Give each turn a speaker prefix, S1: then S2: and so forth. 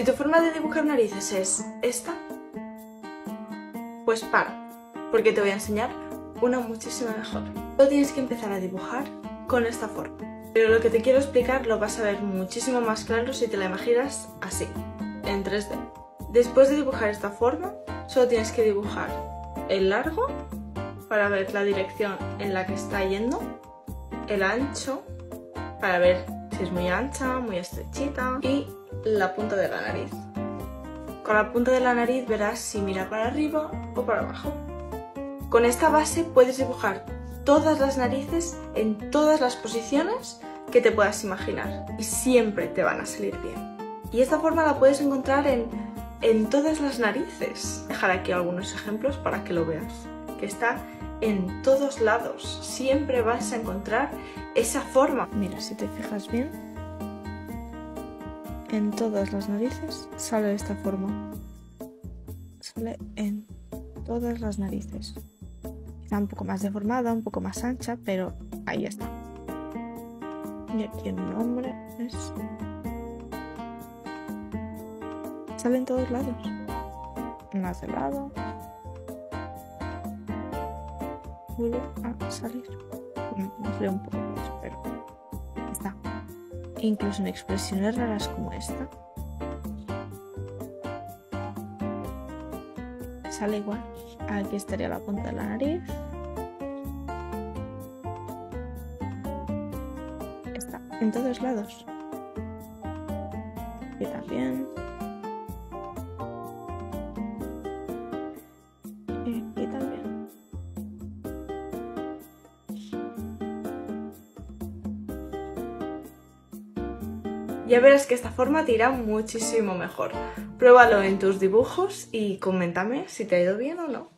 S1: Si tu forma de dibujar narices es esta, pues para, porque te voy a enseñar una muchísimo mejor. Solo tienes que empezar a dibujar con esta forma. Pero lo que te quiero explicar lo vas a ver muchísimo más claro si te la imaginas así, en 3D. Después de dibujar esta forma, solo tienes que dibujar el largo para ver la dirección en la que está yendo, el ancho para ver es muy ancha, muy estrechita y la punta de la nariz. Con la punta de la nariz verás si mira para arriba o para abajo. Con esta base puedes dibujar todas las narices en todas las posiciones que te puedas imaginar y siempre te van a salir bien. Y esta forma la puedes encontrar en, en todas las narices. Dejar aquí algunos ejemplos para que lo veas. Que está en todos lados. Siempre vas a encontrar esa forma. Mira, si te fijas bien, en todas las narices sale esta forma. Sale en todas las narices. Está un poco más deformada, un poco más ancha, pero ahí está. Y aquí el nombre es... Sale en todos lados. Más de lado. Vuelve a salir. Nos un poco más, pero está. incluso en expresiones raras como esta. Sale igual. Aquí estaría la punta de la nariz. Está en todos lados. Y también. Ya verás que esta forma te irá muchísimo mejor. Pruébalo en tus dibujos y coméntame si te ha ido bien o no.